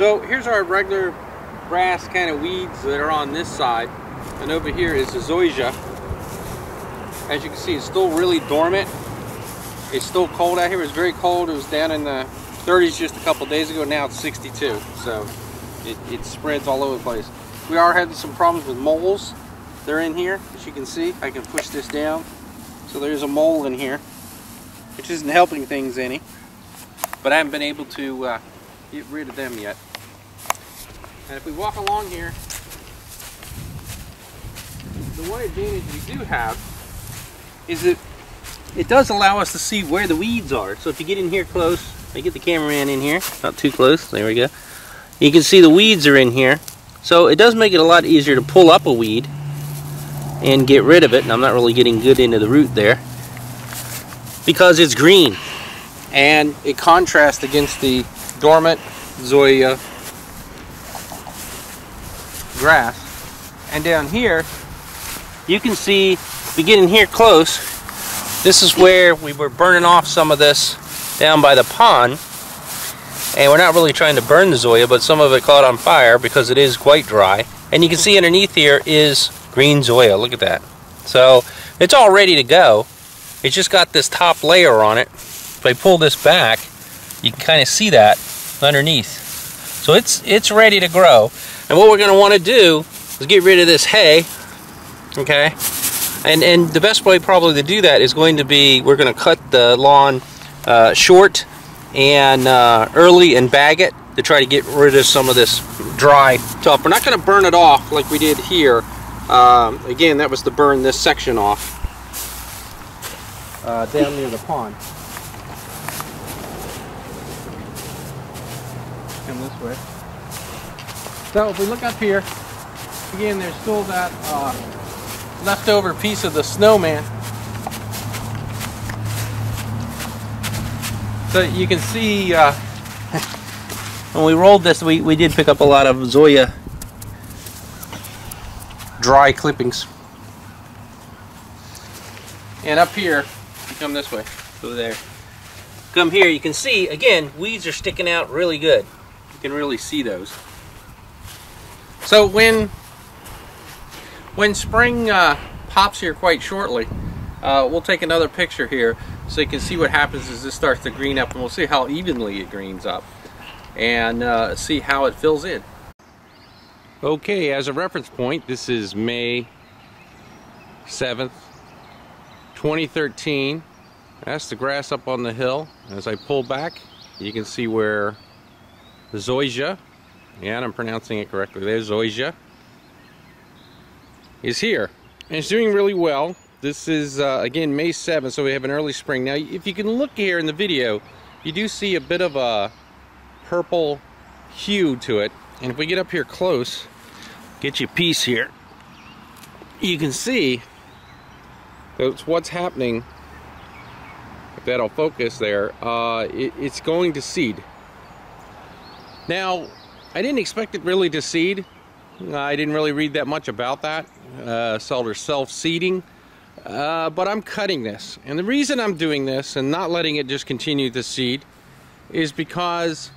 So here's our regular grass kind of weeds that are on this side. And over here is the zoysia. As you can see, it's still really dormant. It's still cold out here. It was very cold. It was down in the 30s just a couple days ago. Now it's 62. So it, it spreads all over the place. We are having some problems with moles. They're in here, as you can see. I can push this down. So there's a mole in here, which isn't helping things any. But I haven't been able to uh, get rid of them yet. And if we walk along here, the one advantage we do have is that it does allow us to see where the weeds are. So if you get in here close, I get the cameraman in here, not too close, there we go. You can see the weeds are in here. So it does make it a lot easier to pull up a weed and get rid of it. And I'm not really getting good into the root there because it's green and it contrasts against the dormant zoysia grass. And down here, you can see, beginning here close, this is where we were burning off some of this down by the pond. And we're not really trying to burn the zoysia, but some of it caught on fire because it is quite dry. And you can see underneath here is green zoysia. Look at that. So it's all ready to go. It's just got this top layer on it. If I pull this back, you can kind of see that underneath. So it's it's ready to grow. And what we're going to want to do is get rid of this hay. Okay. And and the best way probably to do that is going to be we're going to cut the lawn uh, short and uh, early and bag it to try to get rid of some of this dry stuff. We're not going to burn it off like we did here. Um, again, that was to burn this section off uh, down near the pond. Come this way. So if we look up here, again, there's still that uh, leftover piece of the snowman. So you can see uh, when we rolled this, we, we did pick up a lot of Zoya dry clippings. And up here, you come this way, go there. Come here, you can see, again, weeds are sticking out really good. You can really see those. So when when spring uh, pops here quite shortly, uh, we'll take another picture here so you can see what happens as this starts to green up and we'll see how evenly it greens up and uh, see how it fills in. Okay, as a reference point, this is May 7th, 2013. That's the grass up on the hill. As I pull back, you can see where zoysia, yeah, I'm pronouncing it correctly, there's zoysia, is here. And it's doing really well. This is, uh, again, May 7th, so we have an early spring. Now, if you can look here in the video, you do see a bit of a purple hue to it. And if we get up here close, get you a piece here, you can see that's what's happening. If that'll focus there, uh, it, it's going to seed. Now, I didn't expect it really to seed. I didn't really read that much about that. Uh, self-seeding. Uh, but I'm cutting this. And the reason I'm doing this and not letting it just continue to seed is because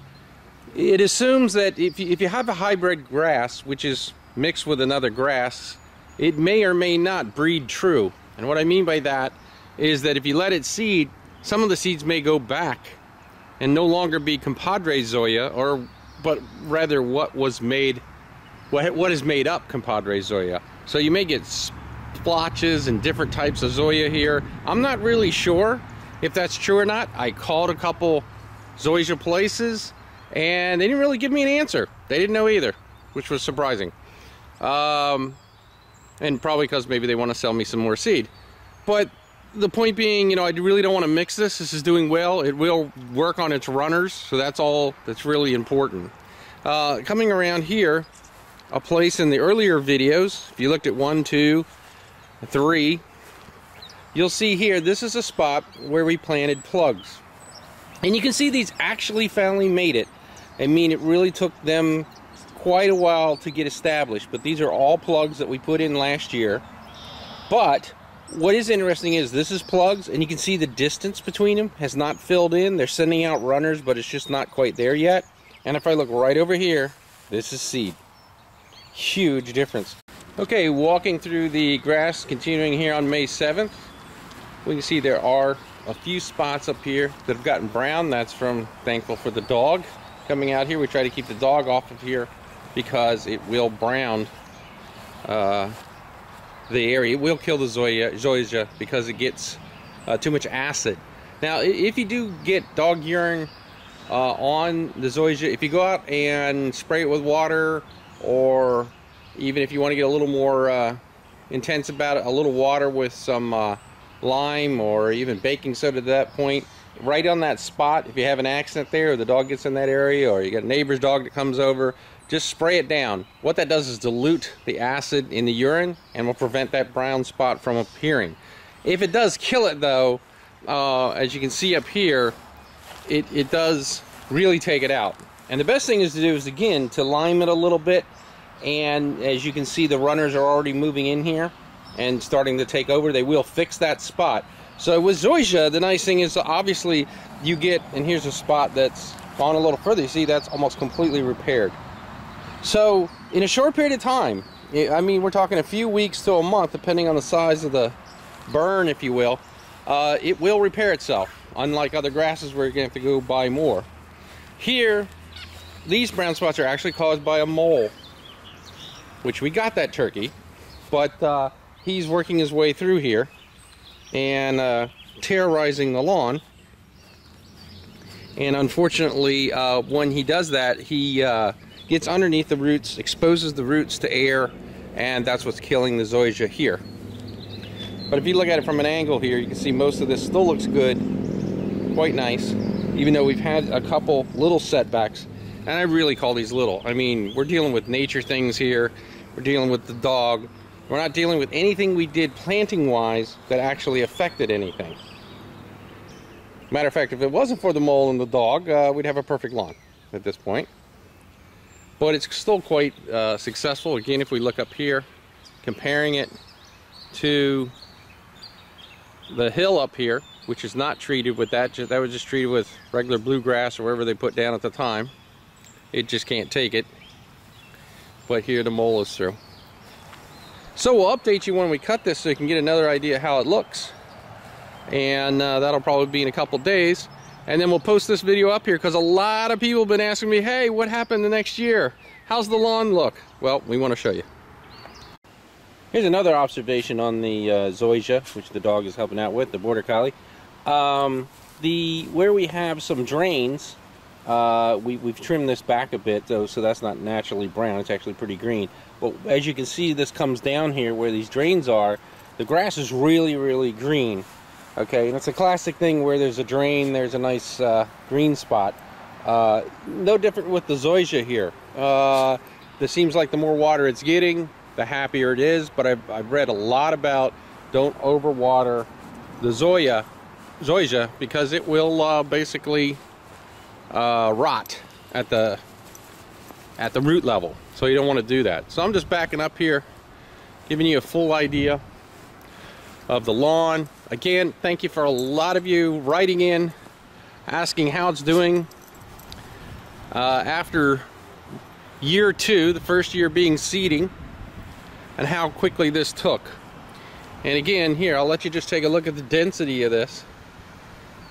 it assumes that if you, if you have a hybrid grass, which is mixed with another grass, it may or may not breed true. And what I mean by that is that if you let it seed, some of the seeds may go back and no longer be compadre zoya or but rather what was made, what, what is made up compadre Zoya. So you may get splotches and different types of Zoya here. I'm not really sure if that's true or not. I called a couple zoysia places and they didn't really give me an answer. They didn't know either, which was surprising. Um, and probably because maybe they want to sell me some more seed. But the point being, you know, I really don't want to mix this. This is doing well. It will work on its runners, so that's all that's really important. Uh, coming around here, a place in the earlier videos, if you looked at one, two, three, you'll see here, this is a spot where we planted plugs. And you can see these actually finally made it. I mean, it really took them quite a while to get established, but these are all plugs that we put in last year. But what is interesting is this is plugs, and you can see the distance between them has not filled in. They're sending out runners, but it's just not quite there yet. And if I look right over here, this is seed. Huge difference. Okay, walking through the grass, continuing here on May 7th. We can see there are a few spots up here that have gotten brown. That's from thankful for the dog coming out here. We try to keep the dog off of here because it will brown uh, the area. It will kill the zoya, zoysia because it gets uh, too much acid. Now, if you do get dog urine uh, on the zoysia, if you go out and spray it with water, or even if you want to get a little more uh, intense about it, a little water with some uh, lime or even baking soda to that point, right on that spot, if you have an accident there, or the dog gets in that area, or you got a neighbor's dog that comes over, just spray it down. What that does is dilute the acid in the urine and will prevent that brown spot from appearing. If it does kill it though, uh, as you can see up here, it, it does really take it out. And the best thing is to do is again to lime it a little bit and as you can see the runners are already moving in here and starting to take over. They will fix that spot. So with Zoysia, the nice thing is obviously you get, and here's a spot that's gone a little further. You see that's almost completely repaired. So in a short period of time, I mean we're talking a few weeks to a month depending on the size of the burn, if you will, uh, it will repair itself. Unlike other grasses where you're going to have to go buy more. Here, these brown spots are actually caused by a mole, which we got that turkey, but uh, he's working his way through here and uh, terrorizing the lawn. And unfortunately, uh, when he does that, he uh, gets underneath the roots, exposes the roots to air, and that's what's killing the zoysia here. But if you look at it from an angle here, you can see most of this still looks good, quite nice, even though we've had a couple little setbacks. And I really call these little. I mean, we're dealing with nature things here. We're dealing with the dog. We're not dealing with anything we did planting-wise that actually affected anything. Matter of fact, if it wasn't for the mole and the dog, uh, we'd have a perfect lawn at this point. But it's still quite uh, successful. Again, if we look up here, comparing it to the hill up here, which is not treated with that, that was just treated with regular bluegrass or whatever they put down at the time. It just can't take it. But here the mole is through. So we'll update you when we cut this so you can get another idea how it looks. And uh, that'll probably be in a couple days. And then we'll post this video up here because a lot of people have been asking me, hey, what happened the next year? How's the lawn look? Well, we want to show you. Here's another observation on the uh, Zoysia, which the dog is helping out with, the Border Collie. Um, the Where we have some drains, uh, we, have trimmed this back a bit, though, so that's not naturally brown. It's actually pretty green. But as you can see, this comes down here where these drains are. The grass is really, really green. Okay, and it's a classic thing where there's a drain, there's a nice uh, green spot. Uh, no different with the Zoysia here. Uh, this seems like the more water it's getting, the happier it is. But I've, I've read a lot about don't overwater the Zoya, Zoysia because it will uh, basically uh, rot at the at the root level. So you don't want to do that. So I'm just backing up here, giving you a full idea of the lawn. Again, thank you for a lot of you writing in, asking how it's doing. Uh, after year two, the first year being seeding, and how quickly this took. And again, here, I'll let you just take a look at the density of this.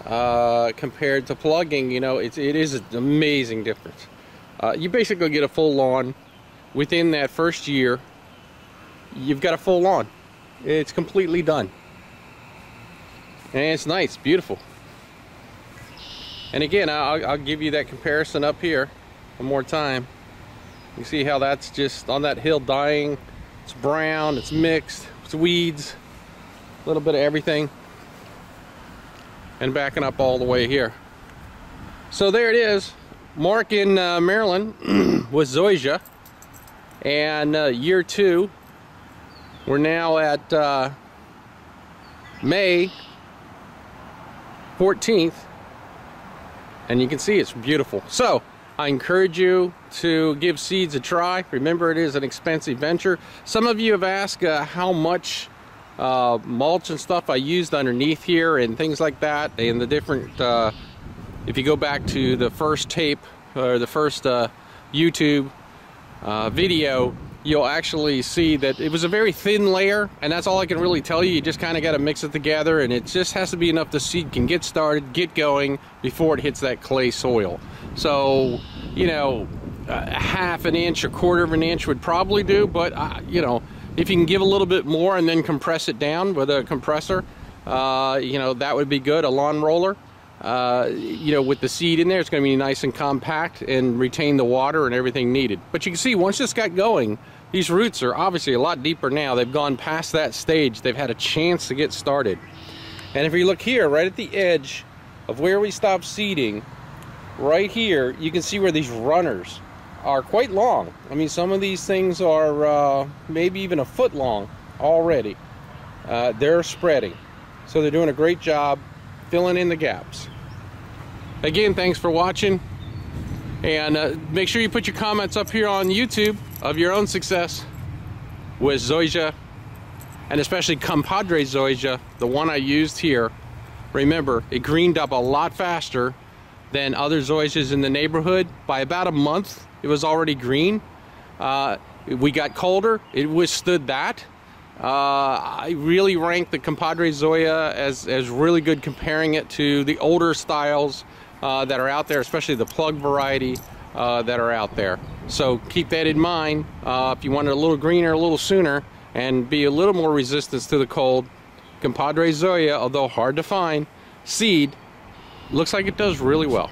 Uh, compared to plugging, you know, it's, it is an amazing difference. Uh, you basically get a full lawn within that first year. You've got a full lawn. It's completely done. And it's nice, beautiful. And again, I'll, I'll give you that comparison up here one more time. You see how that's just on that hill dying it's brown, it's mixed, it's weeds, a little bit of everything. And backing up all the way here. So there it is. Mark in uh, Maryland with Zoysia. And uh, year two, we're now at uh, May 14th. And you can see it's beautiful. So, I encourage you to give seeds a try. Remember, it is an expensive venture. Some of you have asked uh, how much uh, mulch and stuff I used underneath here and things like that. And the different, uh, if you go back to the first tape or the first uh, YouTube uh, video, you'll actually see that it was a very thin layer, and that's all I can really tell you. You just kind of got to mix it together, and it just has to be enough the seed can get started, get going before it hits that clay soil. So, you know, a half an inch, a quarter of an inch would probably do, but uh, you know, if you can give a little bit more and then compress it down with a compressor, uh, you know, that would be good. A lawn roller. Uh, you know, with the seed in there, it's going to be nice and compact and retain the water and everything needed. But you can see once this got going, these roots are obviously a lot deeper now. They've gone past that stage. They've had a chance to get started. And if you look here, right at the edge of where we stopped seeding, right here, you can see where these runners are quite long. I mean, some of these things are uh, maybe even a foot long already. Uh, they're spreading. So they're doing a great job filling in the gaps. Again, thanks for watching. And uh, make sure you put your comments up here on YouTube of your own success with Zoysia and especially Compadre Zoysia, the one I used here. Remember, it greened up a lot faster than other Zoysias in the neighborhood. By about a month, it was already green. Uh, we got colder, it withstood that. Uh, I really rank the Compadre Zoya as, as really good comparing it to the older styles uh, that are out there, especially the plug variety uh, that are out there. So keep that in mind. Uh, if you want it a little greener a little sooner and be a little more resistance to the cold, Compadre Zoya, although hard to find, seed, looks like it does really well.